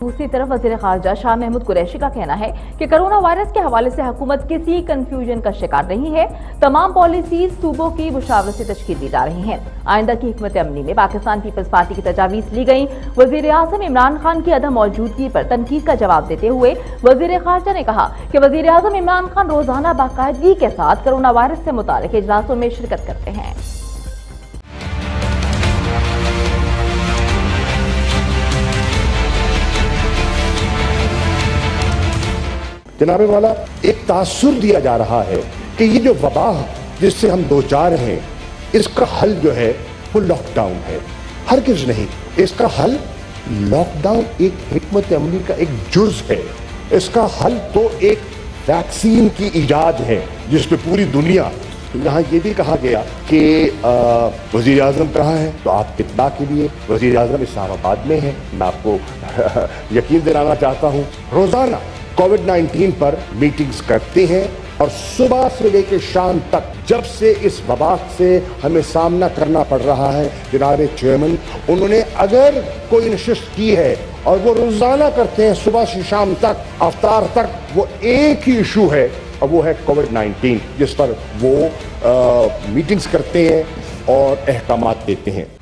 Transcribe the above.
दूसरी तरफ़ वज़ीर खारजा शाह महमूद कुरैशी का कहना है कि कोरोना वायरस के हवाले से हुकूमत किसी कंफ्यूजन का शिकार नहीं है। तमाम पॉलिसीज़ सूबों की मुशावरत से तश्कील दी जा रही हैं। आइंदा की हमत अमली में पाकिस्तान पीपल्स पार्टी की तजावीज ली गई। वज़ीर आज़म इमरान खान की अदम मौजूदगी पर तनकीद का जवाब देते हुए वज़ीर खारजा ने कहा कि वज़ीर अजम इमरान खान रोज़ाना बाकायदगी के साथ कोरोना वायरस से मुतालिक इजलासों में शिरकत करते हैं। जनाबे वाला एक तासुर दिया जा रहा है कि ये जो वबा जिससे हम दो चार हैं, इसका हल जो है, वो लॉकडाउन है। हर किस नहीं, इसका हल लॉकडाउन एक हिकमत अमली का एक जुर्ज है। इसका हल तो एक वैक्सीन की ईजाद है, जिस जिसपे पूरी दुनिया, यहाँ ये भी कहा गया कि वज़ीर आज़म कहा है? तो आप इतना के लिए वज़ीर आज़म इस्लामाबाद में है। मैं आपको यकीन दिलाना चाहता हूँ, रोज़ाना कोविड 19 पर मीटिंग्स करते हैं और सुबह से लेकर शाम तक जब से इस वबा से हमें सामना करना पड़ रहा है जनाब चेयरमैन उन्होंने अगर कोई नशस्त की है और वो रोज़ाना करते हैं सुबह से शाम तक अवतार तक वो एक ही इशू है और वो है कोविड 19 जिस पर वो आ, मीटिंग्स करते हैं और अहकाम देते हैं।